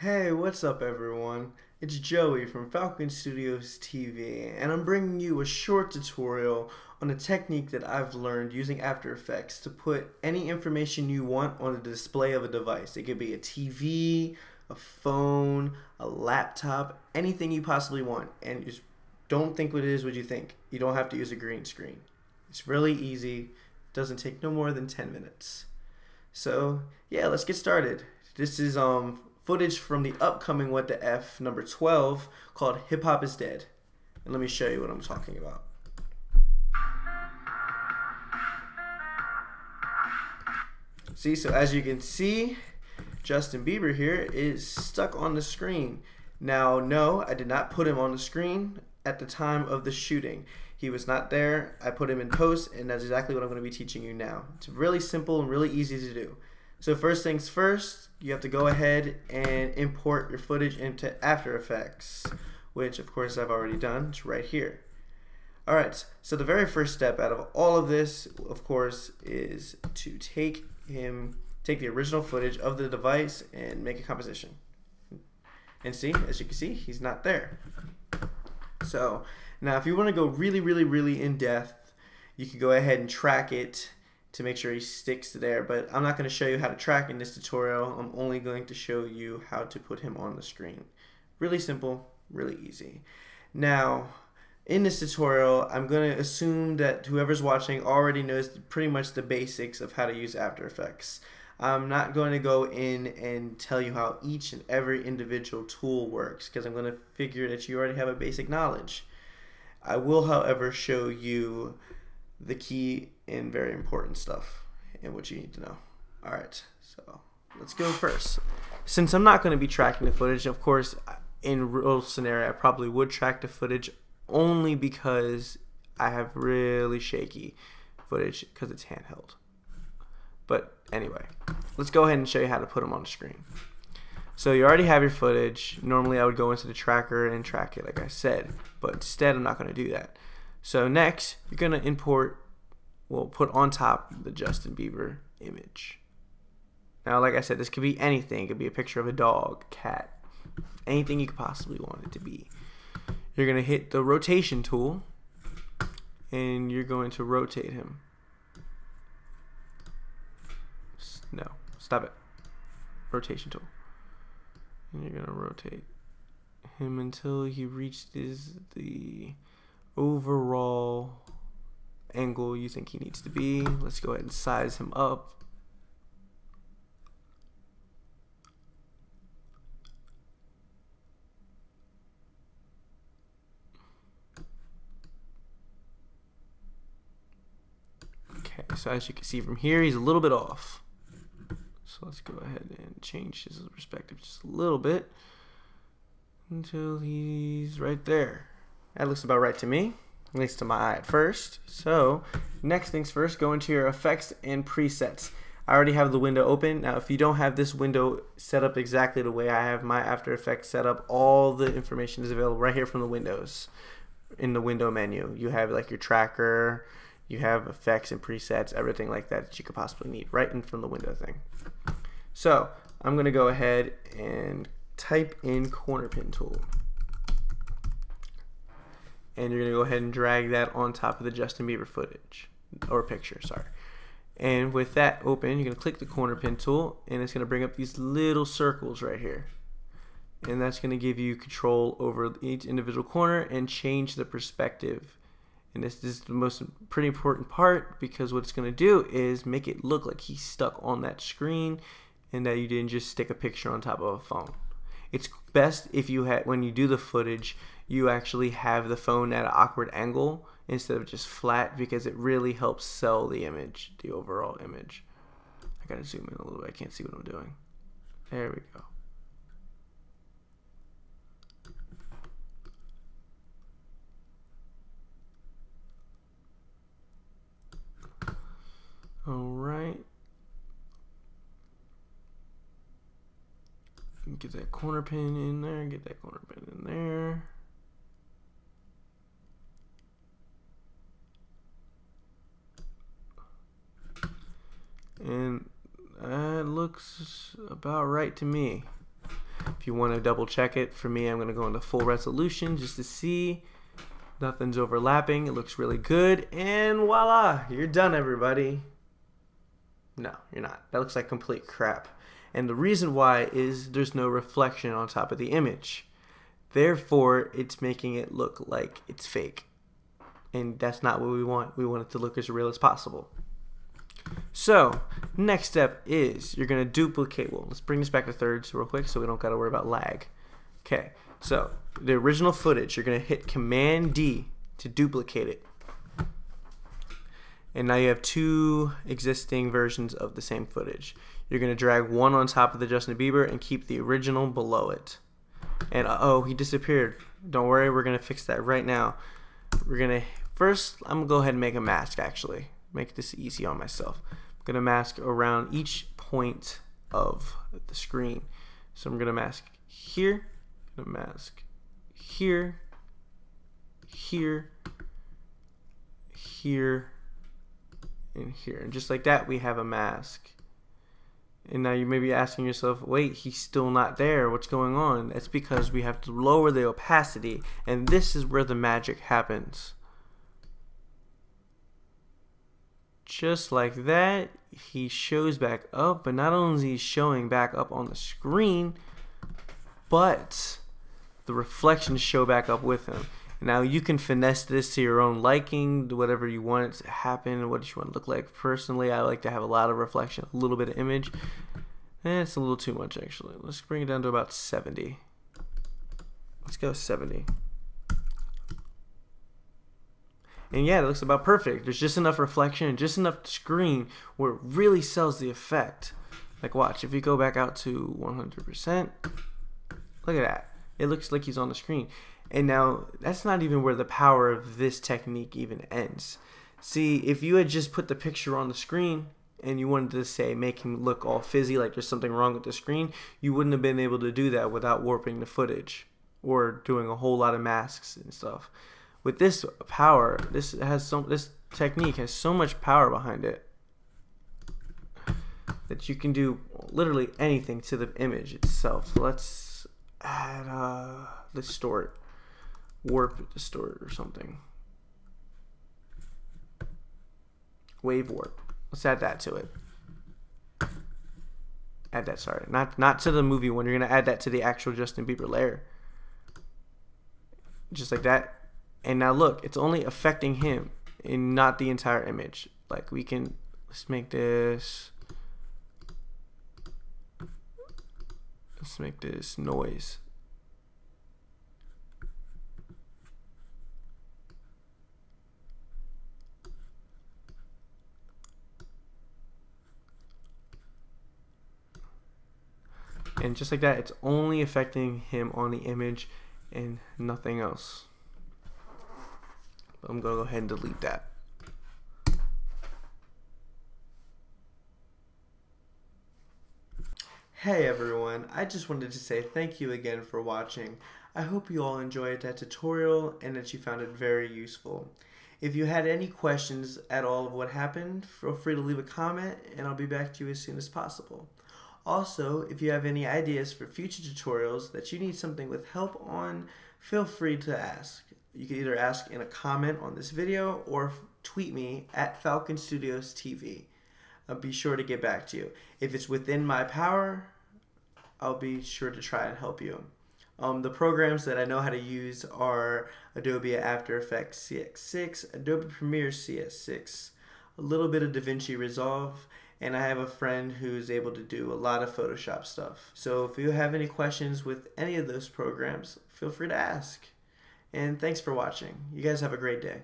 Hey, what's up, everyone? It's Joey from Falcon Studios TV, and I'm bringing you a short tutorial on a technique that I've learned using After Effects to put any information you want on the display of a device. It could be a TV, a phone, a laptop, anything you possibly want, and just don't think what it is what you think. You don't have to use a green screen. It's really easy. doesn't take no more than 10 minutes. So, yeah, let's get started. This is um footage from the upcoming What the F number 12 called Hip Hop is Dead. And let me show you what I'm talking about. See, so as you can see, Justin Bieber here is stuck on the screen. Now, no, I did not put him on the screen at the time of the shooting. He was not there. I put him in post, and that's exactly what I'm going to be teaching you now. It's really simple and really easy to do. So first things first, you have to go ahead and import your footage into After Effects, which of course I've already done. It's right here. Alright, so the very first step out of all of this, of course, is to take him, take the original footage of the device and make a composition. And see, as you can see, he's not there. So now if you want to go really, really, really in depth, you can go ahead and track it to make sure he sticks there. But I'm not going to show you how to track in this tutorial. I'm only going to show you how to put him on the screen. Really simple, really easy. Now, in this tutorial, I'm going to assume that whoever's watching already knows pretty much the basics of how to use After Effects. I'm not going to go in and tell you how each and every individual tool works because I'm going to figure that you already have a basic knowledge. I will, however, show you the key and very important stuff and what you need to know. All right, so let's go first. Since I'm not going to be tracking the footage, of course, in real scenario, I probably would track the footage only because I have really shaky footage because it's handheld. But anyway, let's go ahead and show you how to put them on the screen. So you already have your footage. Normally I would go into the tracker and track it like I said, but instead I'm not going to do that. So next, you're going to import, well, put on top the Justin Bieber image. Now, like I said, this could be anything. It could be a picture of a dog, cat, anything you could possibly want it to be. You're going to hit the rotation tool, and you're going to rotate him. No, stop it. Rotation tool. And you're going to rotate him until he reaches the overall angle you think he needs to be. Let's go ahead and size him up. Okay, so as you can see from here, he's a little bit off. So let's go ahead and change his perspective just a little bit until he's right there. That looks about right to me, at least to my eye at first. So next things first, go into your effects and presets. I already have the window open. Now if you don't have this window set up exactly the way I have my After Effects set up, all the information is available right here from the windows in the window menu. You have like your tracker, you have effects and presets, everything like that that you could possibly need right in from the window thing. So I'm going to go ahead and type in corner pin tool and you're to go ahead and drag that on top of the Justin Bieber footage or picture, sorry. And with that open, you're to click the corner pin tool and it's to bring up these little circles right here. And that's to give you control over each individual corner and change the perspective. And this, is the most pretty important part because what it's to do is make it look like he's stuck on that screen and that you didn't just stick a picture on top of a phone. It's best if you had when you do the footage, you actually have the phone at an awkward angle instead of just flat because it really helps sell the image, the overall image. I gotta zoom in a little bit. I can't see what I'm doing. There we go. All right. Get that corner pin in there, get that corner pin in there. And that looks about right to me. If you want to double check it, for me, I'm going to go into full resolution just to see nothing's overlapping. It looks really good. And voila, you're done, everybody. No, you're not. That looks like complete crap. And the reason why is there's no reflection on top of the image. Therefore, it's making it look like it's fake. And that's not what we want. We want it to look as real as possible. So, next step is you're going to duplicate. Well, let's bring this back to thirds real quick so we don't got to worry about lag. Okay, so the original footage, you're going to hit Command D to duplicate it. And now you have two existing versions of the same footage. You're going to drag one on top of the Justin Bieber and keep the original below it. And uh oh, he disappeared. Don't worry, we're going to fix that right now. We're going to, first, I'm going to go ahead and make a mask actually. Make this easy on myself. I'm going to mask around each point of the screen. So I'm going to mask here, going to mask here, here, here, and here. And just like that, we have a mask. And now you may be asking yourself, wait, he's still not there. What's going on? That's because we have to lower the opacity. And this is where the magic happens. Just like that, he shows back up. But not only is he showing back up on the screen, but the reflections show back up with him. Now you can finesse this to your own liking, whatever you want it to happen, what you want to look like. Personally, I like to have a lot of reflection, a little bit of image. And it's a little too much actually. Let's bring it down to about 70. Let's go 70. And yeah, it looks about perfect. There's just enough reflection, and just enough screen where it really sells the effect. Like watch, if you go back out to 100%, look at that. It looks like he's on the screen. And now that's not even where the power of this technique even ends. See, if you had just put the picture on the screen and you wanted to say make him look all fizzy like there's something wrong with the screen, you wouldn't have been able to do that without warping the footage or doing a whole lot of masks and stuff. With this power, this has so this technique has so much power behind it that you can do literally anything to the image itself. Let's add uh distort warp distort or something. Wave warp. Let's add that to it. Add that, sorry. Not not to the movie one. You're gonna add that to the actual Justin Bieber layer. Just like that. And now look, it's only affecting him and not the entire image. Like we can let's make this let's make this noise. and just like that it's only affecting him on the image and nothing else I'm gonna go ahead and delete that Hey everyone, I just wanted to say thank you again for watching. I hope you all enjoyed that tutorial and that you found it very useful. If you had any questions at all of what happened, feel free to leave a comment and I'll be back to you as soon as possible. Also, if you have any ideas for future tutorials that you need something with help on, feel free to ask. You can either ask in a comment on this video or tweet me at Falcon Studios TV. I'll be sure to get back to you. If it's within my power, I'll be sure to try and help you. Um, the programs that I know how to use are Adobe After Effects CS6, Adobe Premiere CS6, a little bit of DaVinci Resolve, and I have a friend who's able to do a lot of Photoshop stuff. So if you have any questions with any of those programs, feel free to ask. And thanks for watching. You guys have a great day.